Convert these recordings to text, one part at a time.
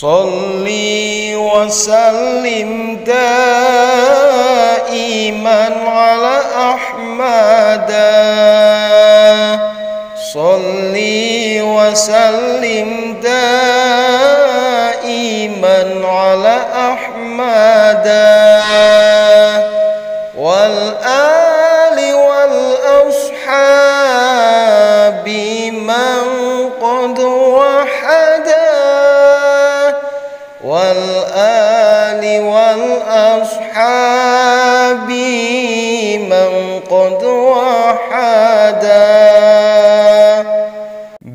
صلي وسلم دائما على أحمد. صلي وسلم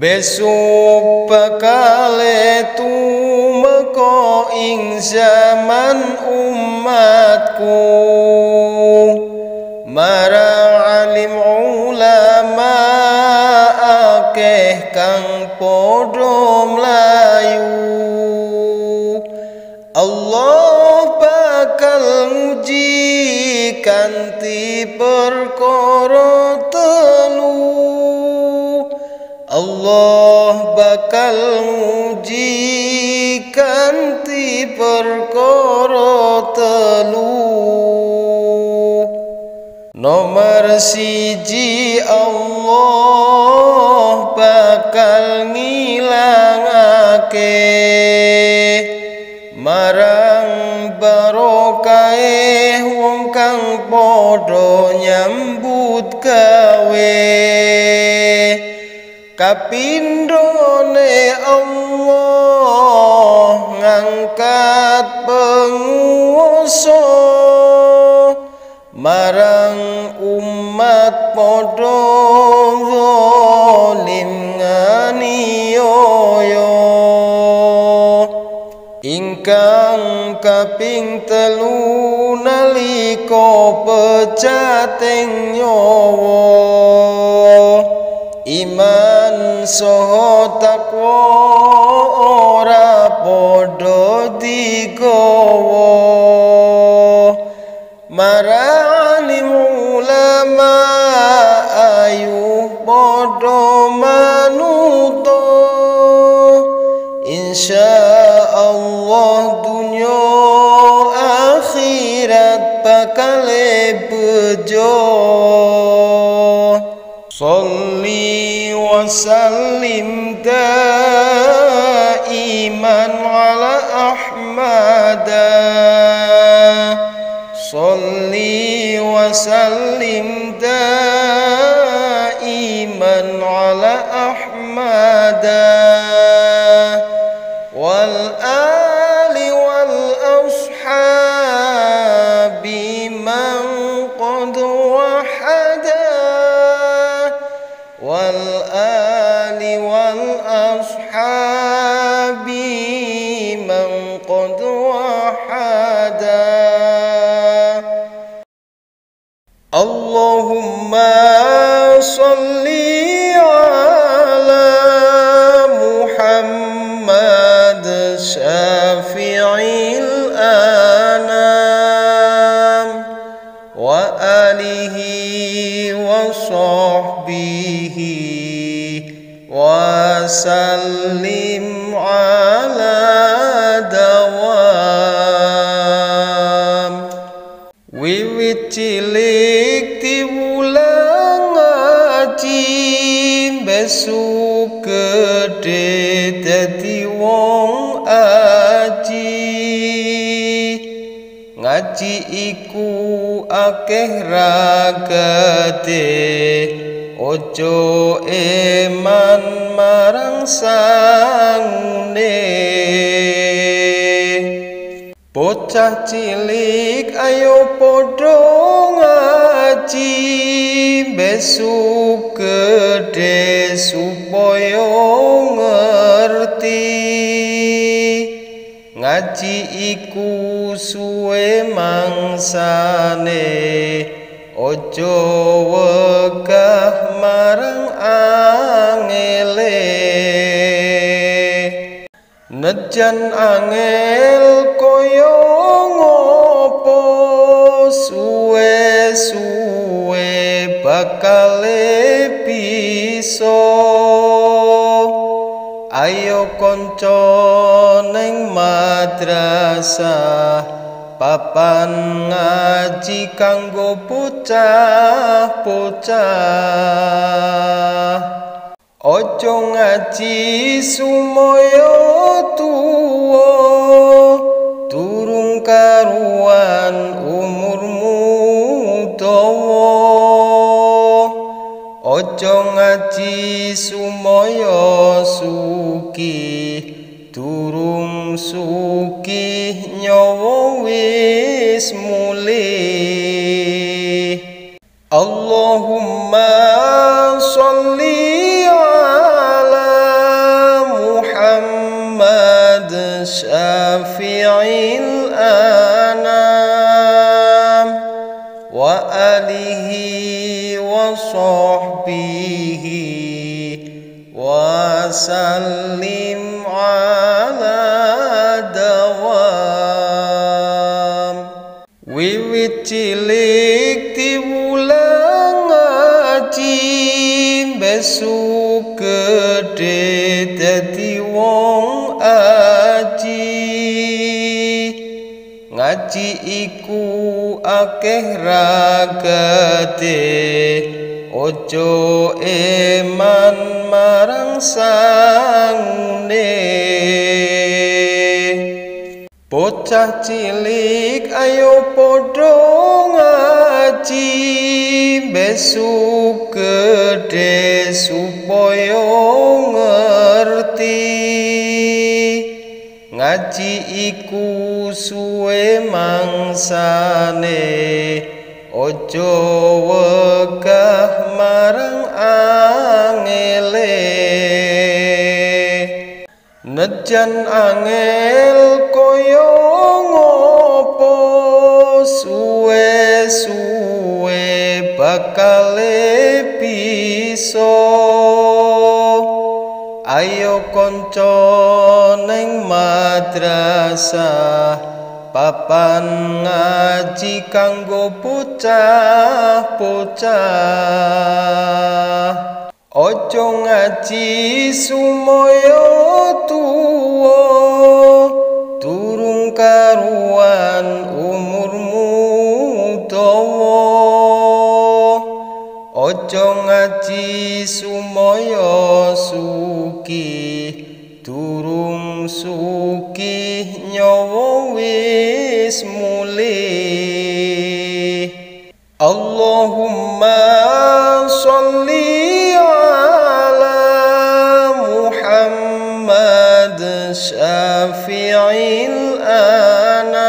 Besok bakal tumeka ing zaman umatku. Marang alim ulama akeh kang padha mlayu. Allah bakal nguji kanti perkara Allah bakal nguji kanti perkara telu. Nomor siji Allah bakal ngilangake marang barokae wong kang padha nyambut gawe kapindone Allah ngangkat penguasa. Marang umat padha zalim nganiaya ingkang kaping telu nalika pecating nyawa saha takwa ora padha digawa. Marani ulama ayu padha manuto. Insya Allah dunya akhirat bakal bejo. Salli وسلم دائما على أحمد. صلي وسلم اللهم صلِّ شافع الأنام وآله وصحبه وسلم. Gede dadi wong ngaji iku akeh ragate. Ojo eman marang sangune. Bocah cilik ayo padha ngaji. Besok gede supaya ngaji iku suwe mangsane. Ojo wegah marang angele. Nejan angel koyo ngopo? Suwe suwe bakal bisa. Ayo konco neng madrasah. Papan ngaji kanggo bocah-bocah Ojo ngaji sumoyo tuwa turung karuan umurmu dawa. Ojo ngaji sumoyo suki Durung suki nyawa wis mulih Allahumma sholli ala Muhammad syafi'il anam wa alihi wa sahbihi wa sallim ngaji iku akeh ragate. Ojo eman marang sangune. Bocah cilik ayo podo ngaji. Besok gede supaya ngerti. Ngaji iku suwe mangsane. Ojo wegah marang angele. Nejan angel koyo ngopo? Suwe suwe bakale bisa ayo konco neng madrasah papan ngaji kanggo bocah-bocah ojo ngaji sumoyo tuwa durung karuan umurmu dawa. Ojo ngaji sumoyo suki durung suki nyawa wis mulih Allahumma sholli ala Muhammad syafi'il anam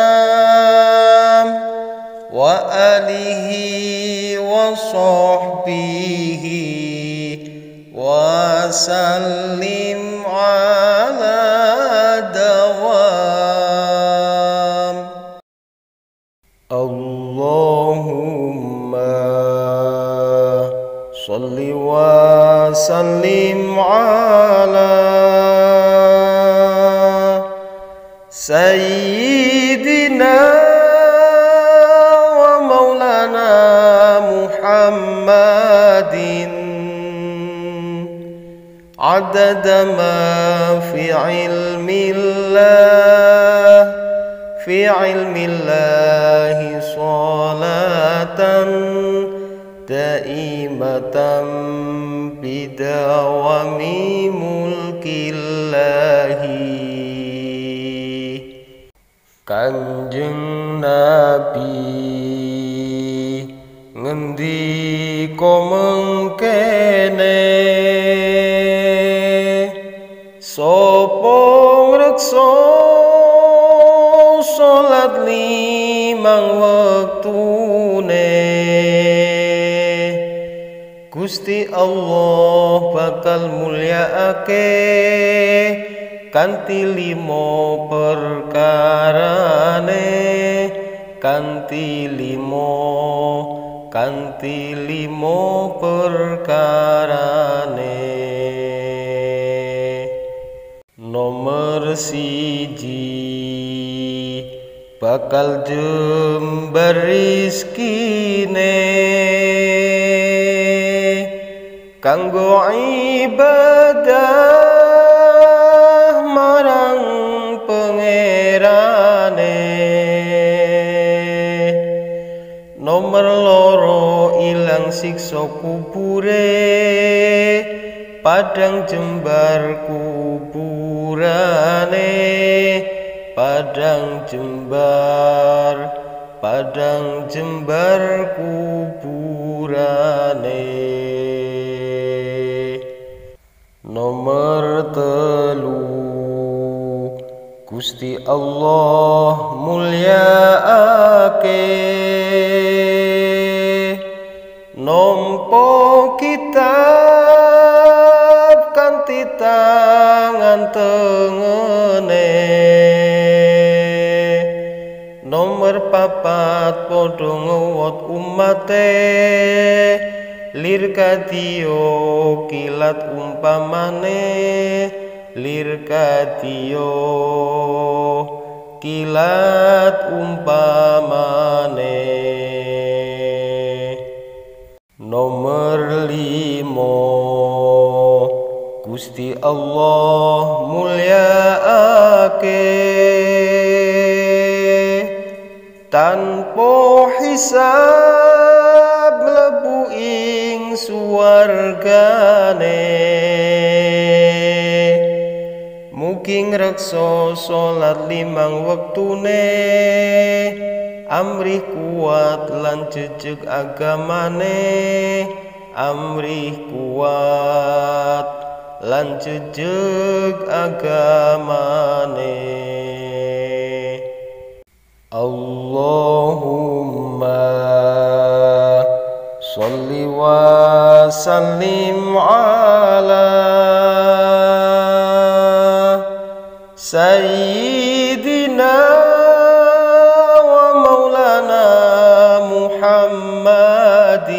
wa alihi wa sahbihi wa sallim وسلم على سيدنا ومولانا محمد. عدد ما في علم الله في علم الله صلاة دائمة. بدوام ملك الله Kanjeng Nabi ngendika mengkene sapa ngreksa salat limang wektune Gusti Allah bakal mulyaake kanthi limo perkarane. Kanthi limo kanthi limo perkarane. Nomor siji bakal jembar rizkine kanggo ibadah marang pangerane. Nomor loro ilang siksa kubure. Padang jembar kuburane. Padang jembar padang jembar kuburane. Nomor telu. Gusti Allah mulia ake nompo kitab kanthi tangan tengene. Nomor papat padha ngewot umate. Lir kadya kilat umpamane lir kadya kilat umpamane. Nomor limo. Gusti Allah mulia ake tanpa hisab mlebu ing suwargane mugi ngrekso salat limang wektune amrih kuat lan jejeg agamane. Amrih kuat lan jejeg agamane. Allahumma salli wa sallim ala سيدنا ومولانا محمد.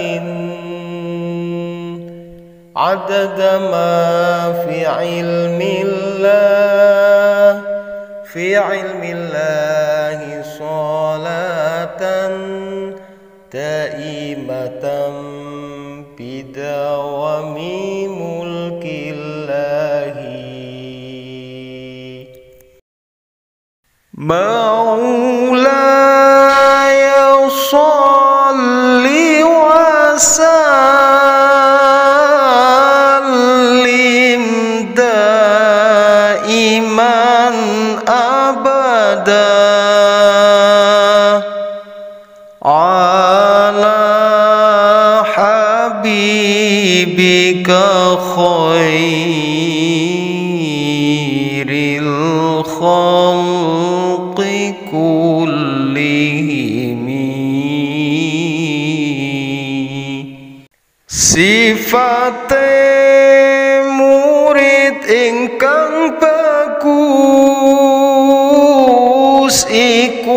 عدد ما في علم الله في علم مولاي صل وسلم دائما أبدا على حبيبك sifate murid ingkang bagus iku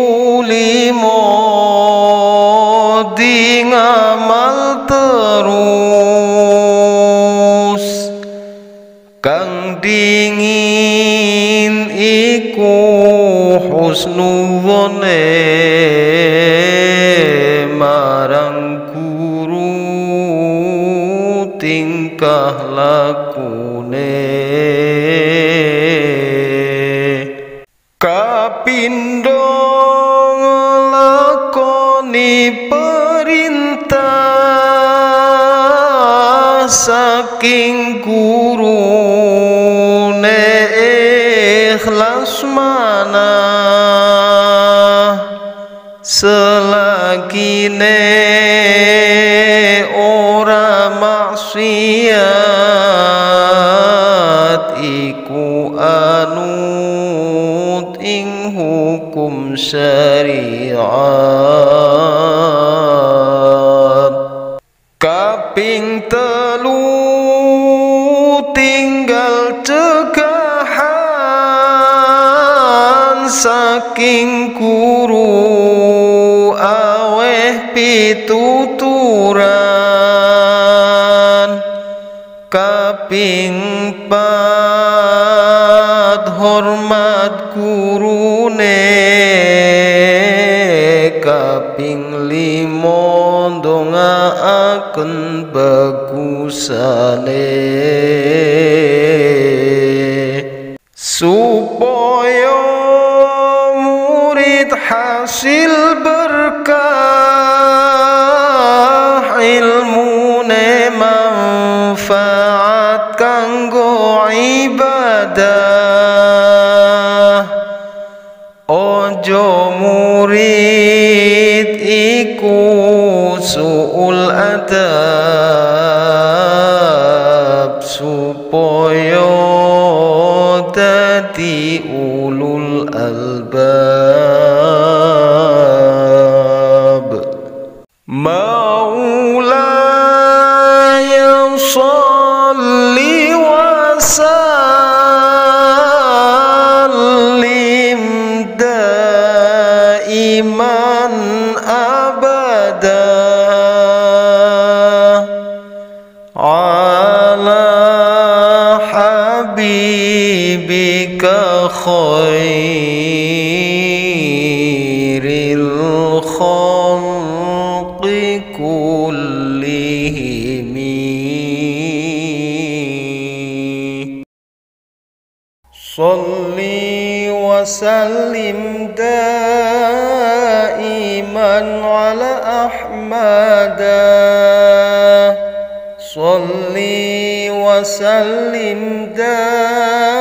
pituturan kaping pat hormat gurune kaping limo ndongaaken bagusane على حبيبك خير الخلق كلهم. صلي وسلم دائما على أحمد وسلم دائما.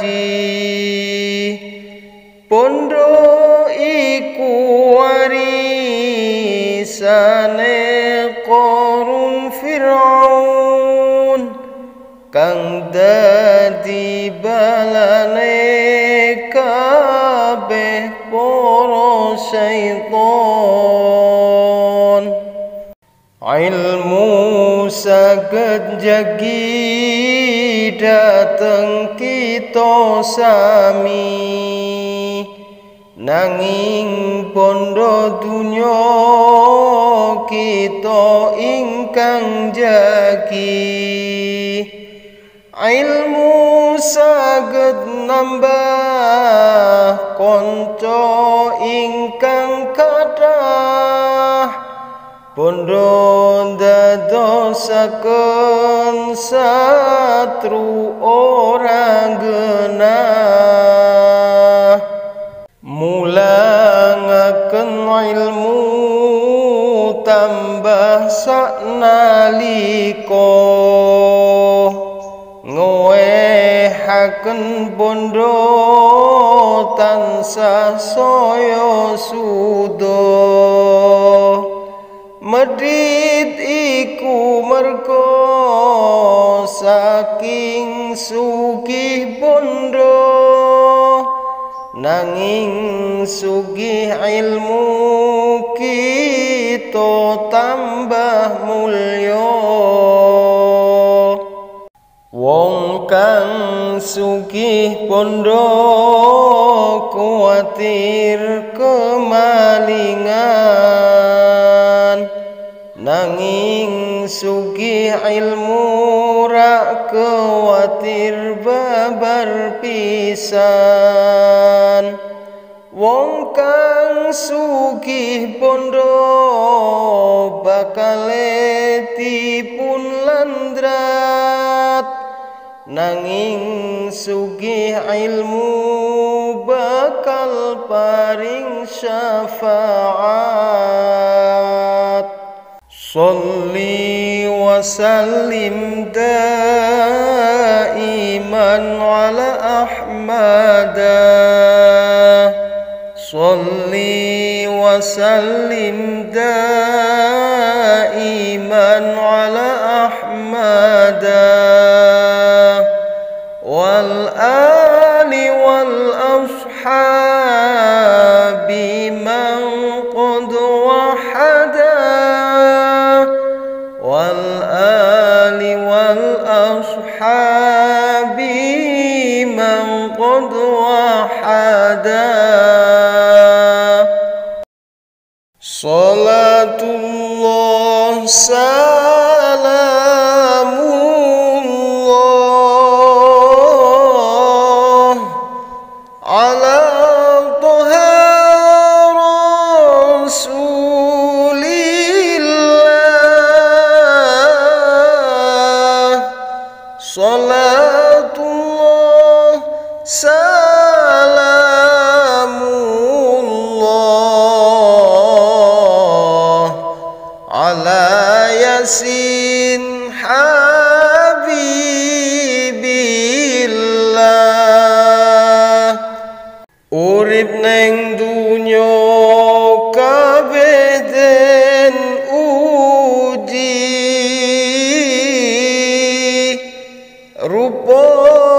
Mempengaji Pondo iku warisane Qarun Fir'aun. Kang dadi balane kabeh para syaiton ilmu saged jagi dateng kita sami nanging bondo dunya kita ingkang jagi. Ilmu saged nambah kanca ingkang kathah. Bondo dadosaken satru orang genah. Mulangaken ilmu tambah saknalika. Ngoehaken bondo tansah saya sudo medit iku mergo saking sugih bondo nanging sugih ilmu kita tambah mulya. Wong kang sugih bondo kuatir ilmu rak kuatir babar pisan. Wong kang sugih bondo bakal pun landrat. Nanging sugih ilmu bakal paring syafaat صلي وسلم دائما على أحمد. صلي وسلم دائما على أحمد.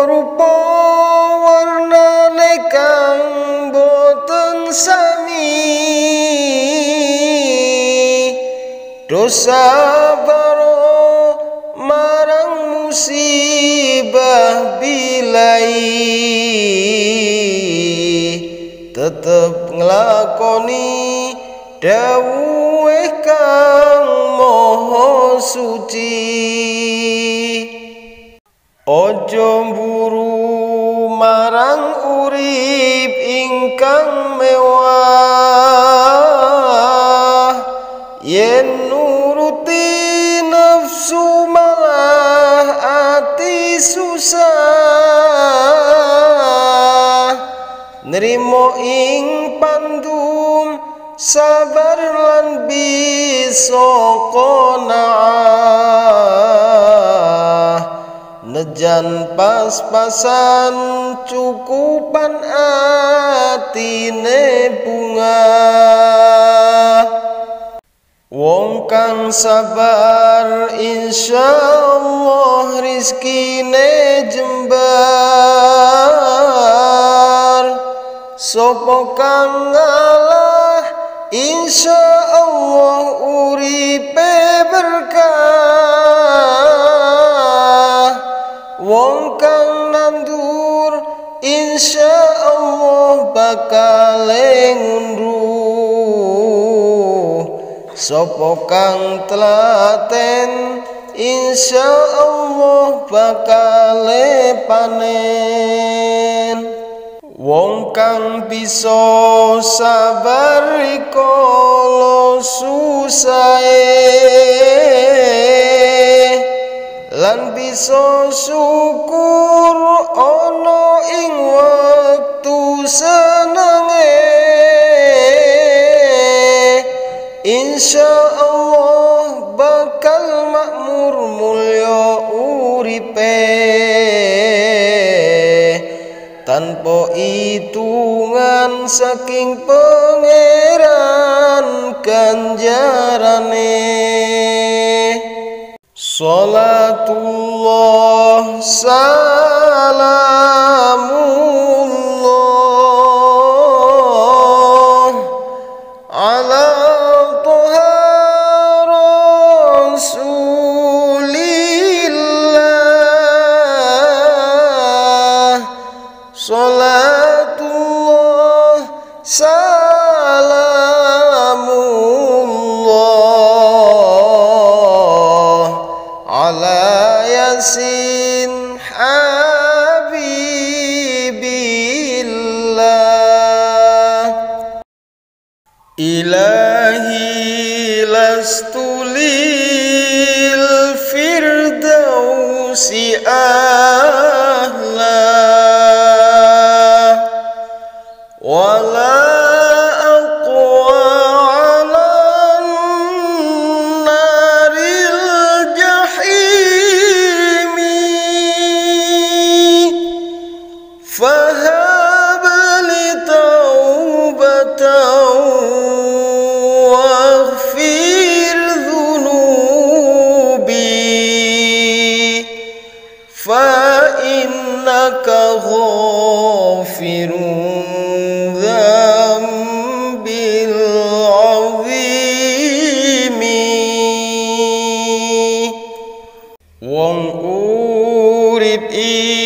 Rupa-rupa warnane kang boten sami. Dosa baro marang musibah bilai. Tetep nglakoni dawuh kang maha suci. Ojo nejan pas-pasan cukupan atine bunga. Wong kang sabar insyaallah rizkine jembar. Sopo kang ngalah insyaallah uripe berkah Wong kang nandur insyaallah bakal ngunduh. Sopo kang telaten insyaallah bakal panen. Wong kang bisa sabar rikala susahe lan bisa syukur ana ing wektu senenge. Insyaallah bakal makmur mulya uripe. Tanpa hitungan saking pangeran صلاة الله سلام. إن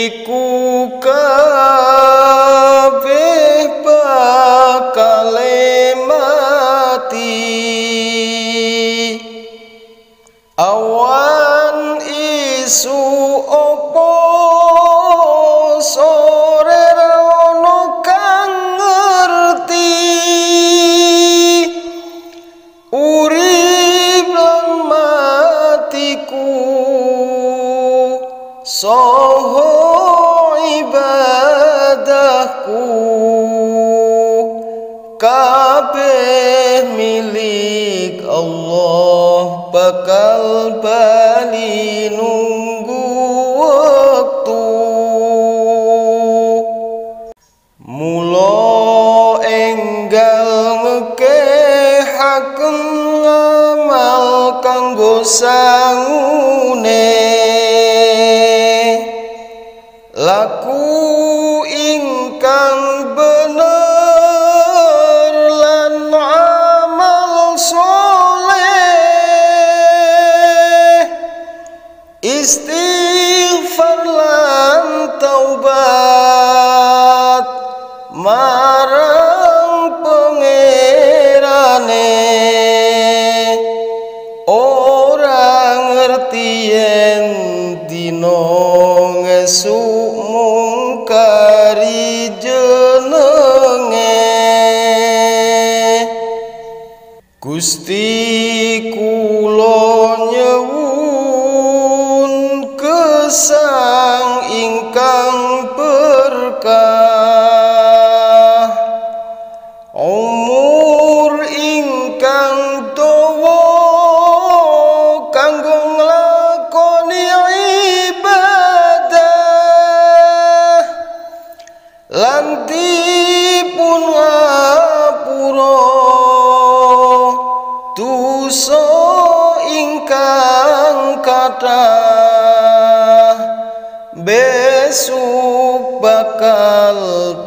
al marang pangerane ora ngerti yen dina ngesuk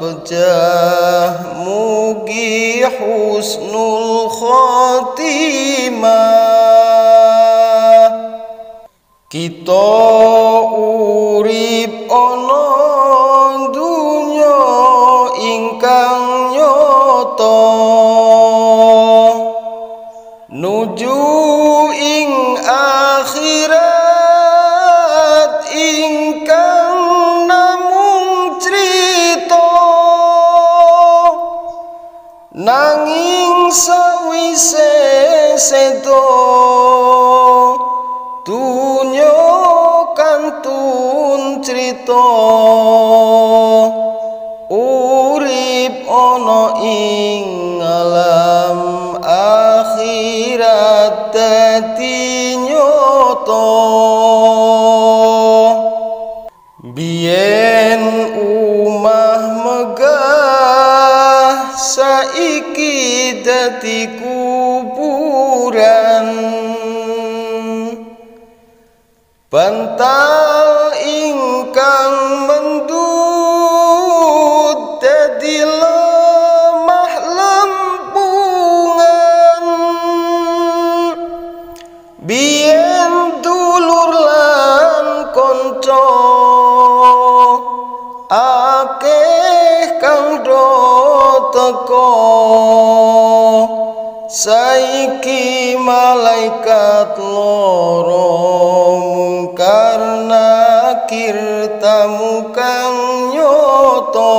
pecah mugi husnul khotimah kita urip ana dunya ingkang nyoto nuju ing akhirat sawise sedo dunya kantun crita urip ana ing alam akhirat dadi nyoto dadi kuburan Bantal ingkang mendut dadi lemah lempungan Bien dulur lan konco akeh kang do teko saiki malaikat loro mungkar nakir tamu kang nyoto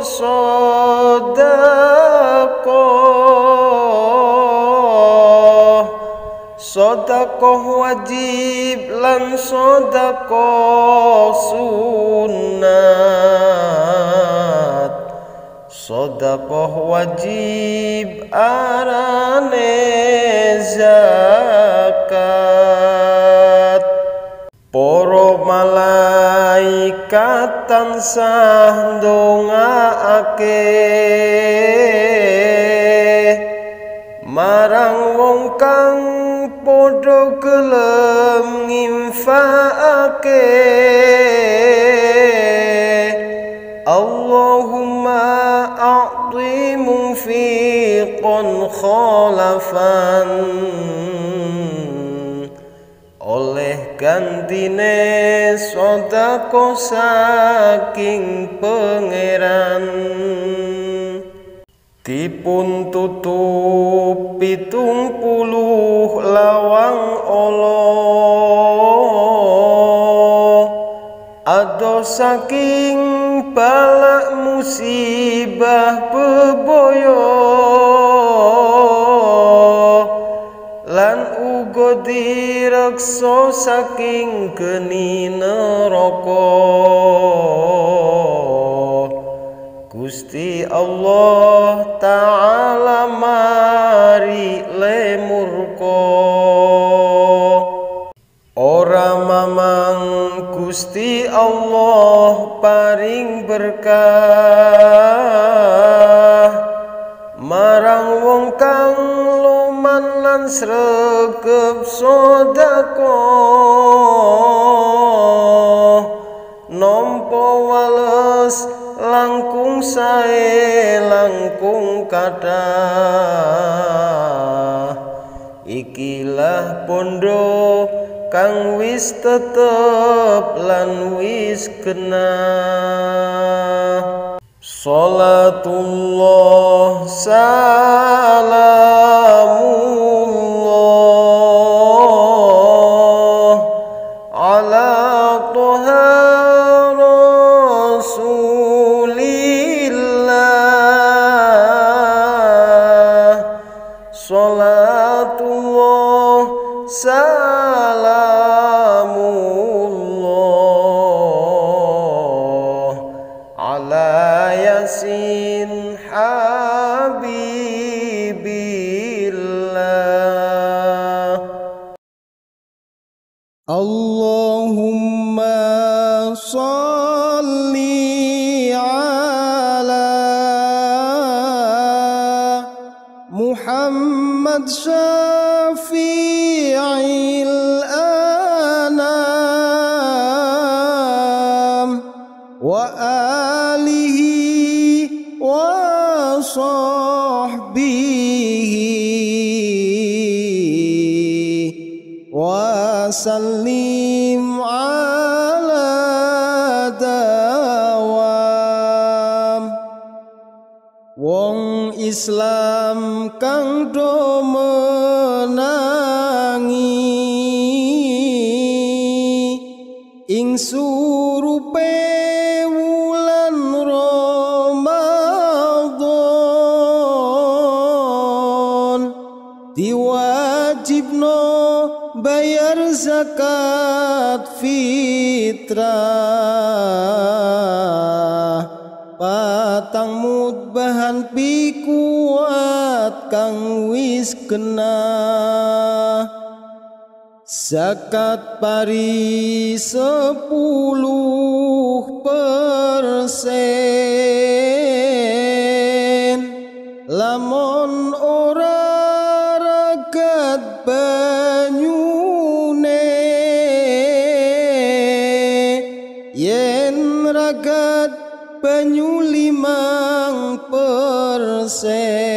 sedekah sedekah wajib lan sedekah sunat sedekah wajib arane zakat. Poro malaikat tansah ndongaake marang wong kang padha gelem ngimfaake Allahumma a'ti munfiqan khalafan oleh gantine sedekah saking pangeran. Dipun tutup pitung puluh lawang Allah ado saking balak musibah beboyo direksa saking geni neraka. Gusti Allah taala mari lemurka Ora mamang Gusti Allah paring berkah sedekah nampa wales langkung sae langkung kathah ikilah pondo kang wis tetep lan wis kena Salatullah salamullah Islam kang do menangi. Ing surupe wulan Ramadan diwajibno bayar zakat fitrah kena. Zakat pari sepuluh persen. Lamun ora ragat banyune yen ragat banyu limang persen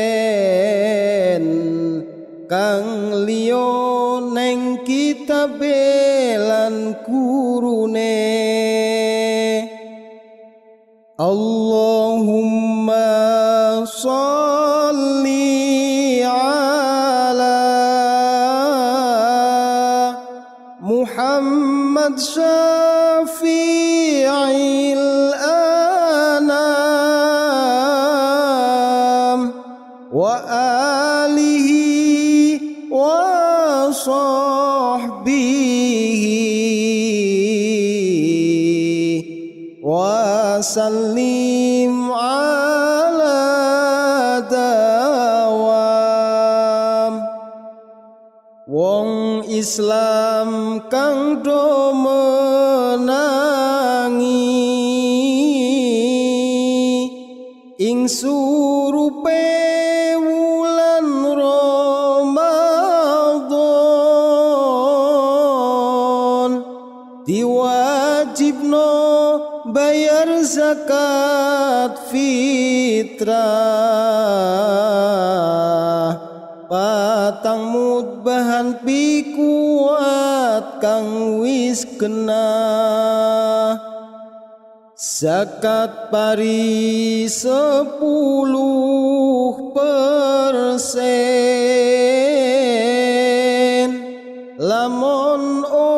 صلي على محمد kang do menangi. Ing surupe wulan diwajibno bayar zakat fitrah kena. Zakat pari sepuluh persen. Lamon ora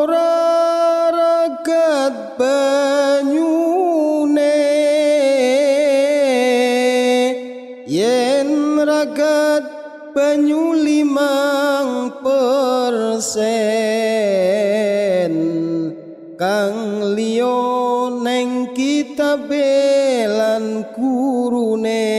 ने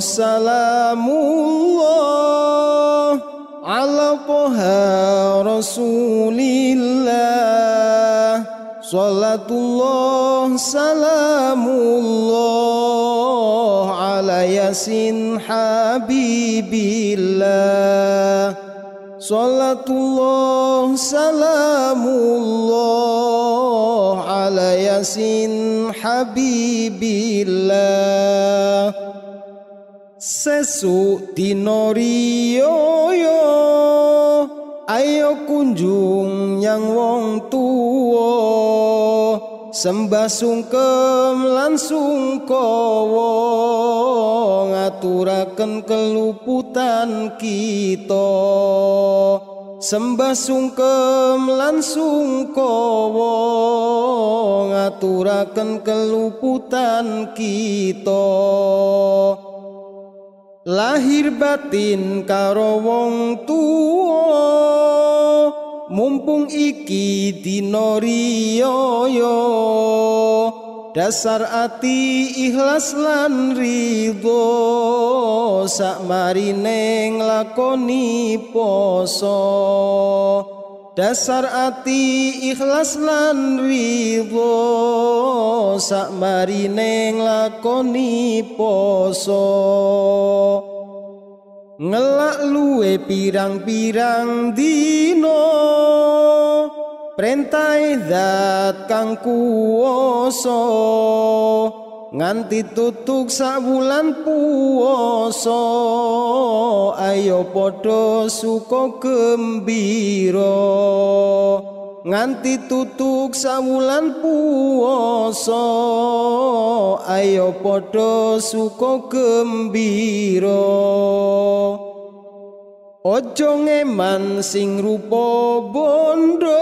سلام الله على طه رسول الله صلاة الله سلام الله على ياسين حبيب الله صلاة الله سلام الله على ياسين حبيب الله Sesuk dinoriyo ayo kunjung yang wong tuwa. Sembah sungkem langsung kowo ngaturaken keluputan kita. Sembah sungkem langsung kowo ngaturaken keluputan kita lahir batin karo wong tuwa mumpung iki dina dasar ati ikhlas lan ridho sak marine nglakoni poso. Dasar ati ikhlas lan ridho sak marine nglakoni poso ngelak luwe pirang-pirang dino perintah zat kang kuoso nganti tutuk sak bulan puoso ayo podo suko gembira nganti tutuk sawulan puasa ayo padha suka gembira. Ojo ngeman sing rupa bondo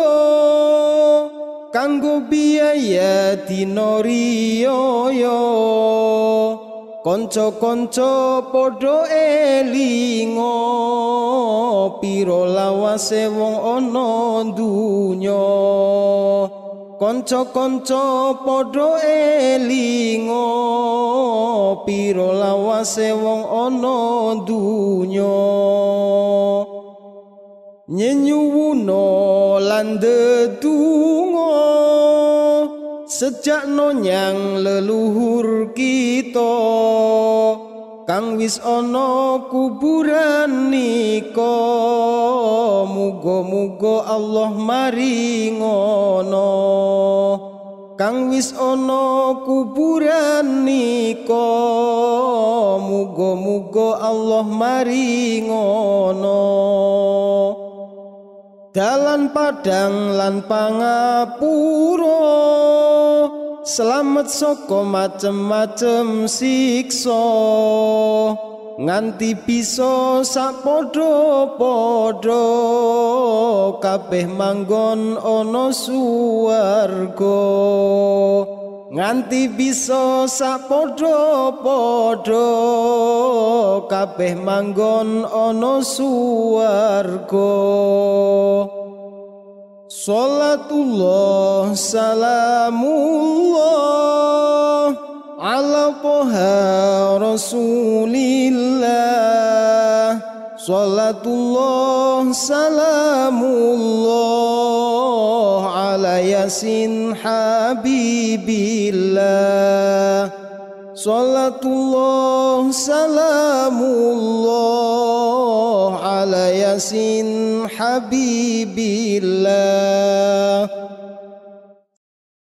kanggo biaya dina riyaya kanca-kanca padha elinga pira lawase wong ana dunya kanca-kanca padha elingo pira lawase wong ana dunya nyenyuwuno lan dedungo sejak nonyang leluhur kita kang wis ana kuburan nika. Muga-muga Allah maringono kang wis ana kuburan nika muga-muga Allah maringono dalan padang lan pangapura Selamat soko macem-macem sikso nganti bisa padha-padha kabeh manggon ana suwarga nganti bisa padha-padha kabeh manggon ana suwarga Salatullah salamullah ala toha rasulillah Salatullah salamullah ala yasin habibillah Salatullah salamullah ala yasin حبيب الله.